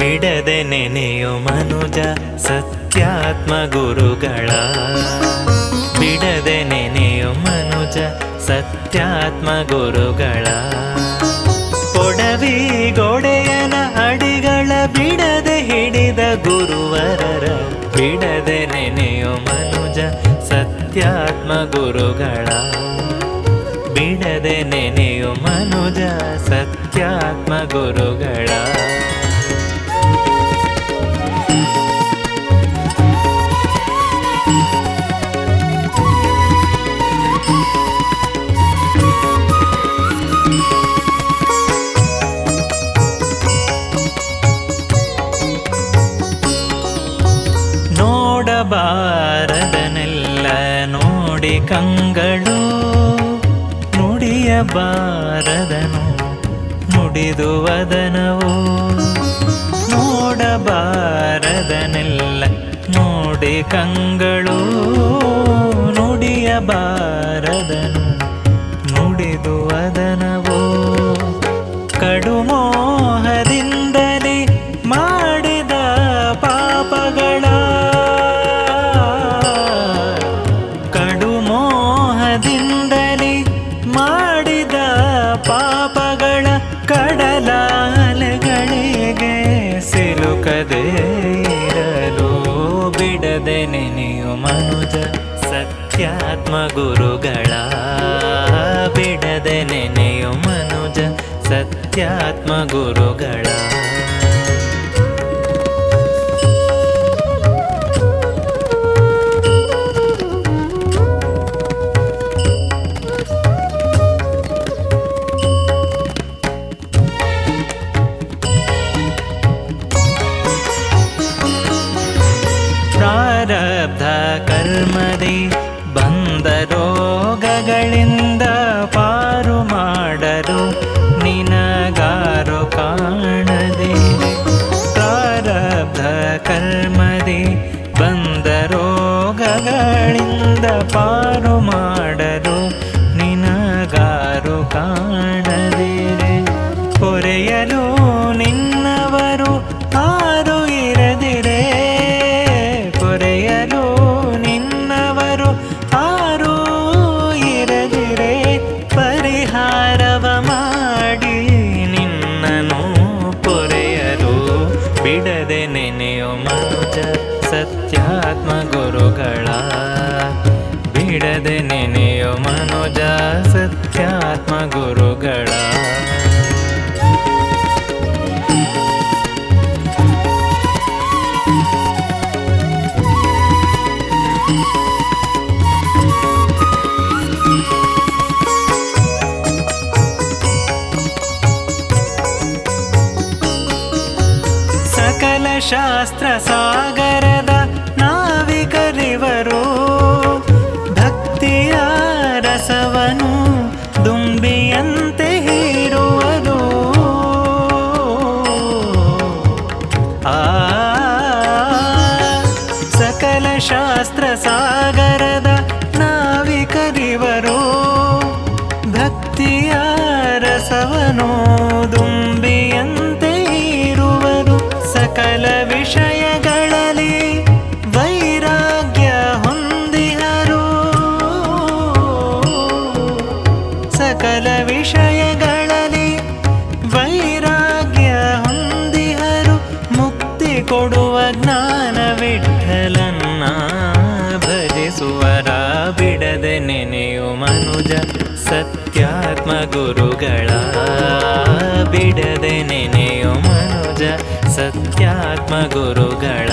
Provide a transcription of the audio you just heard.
ಬಿಡದೆ ನೆನೆಯೋ ಮನುಜ ಸತ್ಯಾತ್ಮ ಗುರುಗಳ. ಬಿಡದೆ ನೆನೆಯೋ ಮನುಜ ಸತ್ಯಾತ್ಮ ಗುರುಗಳ. ಕೊಡವಿ ಗೋಡೆಯನ ಅಡಿಗಳ ಬಿಡದೆ ಹಿಡಿದ ಗುರುವರರ. ಬಿಡದೆ ನೆನೆಯೋ ಮನುಜ ಸತ್ಯಾತ್ಮ ಗುರುಗಳ. ಬಿಡದೆ ನೆನೆಯೋ ಮನುಜ ಸತ್ಯಾತ್ಮ ಗುರುಗಳ. ನೋಡಬಾರದನೆಲ್ಲ ನೋಡಿ ಕಂಗಳು ನುಡಿಯಬಾರದನು ನುಡಿದು ವದನವು ನೋಡಬಾರದನೆಲ್ಲ ನೋಡಿ ಕಂಗಳು ನುಡಿಯಬಾರದನು ಬಿಡದೆ ನೆನೆಯು ಮನುಜ ಸತ್ಯಾತ್ಮ ಗುರುಗಳ ಬಿಡದೆ ನೆನೆಯು ಮನುಜ ಸತ್ಯಾತ್ಮ ಗುರುಗಳ ಕರ್ಮದಿ ಬಂದ ರೋಗಗಳಿಂದ ಪಾರು ಮಾಡಲು ನಿನಗಾರು ಕಾಣದೆ. ಪ್ರಾರಬ್ಧ ಕರ್ಮದಿ ಬಂದ ರೋಗಗಳಿಂದ ಪಾರು ಮಾಡಲು ನಿನಗಾರು ಕಾಣದಿರೆ ಸತ್ಯಾತ್ಮ ಗುರುಗಳ ಬಿಡದೆ ನೆನೆಯೋ ಮನುಜ ಸತ್ಯಾತ್ಮ ಗುರುಗಳ ಸಕಲ ಶಾಸ್ತ್ರ ಸಾಗರದ ನಾವಿಕರಿವರು. ಭಕ್ತಿಯ ರಸವನು ದುಂಬಿಯಂತೆ ಇರುವರು. ಸಕಲ ವಿಷಯಗಳಲ್ಲಿ ವೈರಾಗ್ಯ ಹೊಂದಿಹರು ಸಕಲ ವಿಷಯಗಳಲ್ಲಿ ಕೊಡುವ ಜ್ಞಾನ ವಿಠಲನ್ನ ಭಜಿಸುವರ ಬಿಡದೆ ನೆನೆಯು ಮನುಜ ಸತ್ಯಾತ್ಮ ಗುರುಗಳ ಬಿಡದೆ ನೆನೆಯು ಮನುಜ ಸತ್ಯಾತ್ಮ ಗುರುಗಳ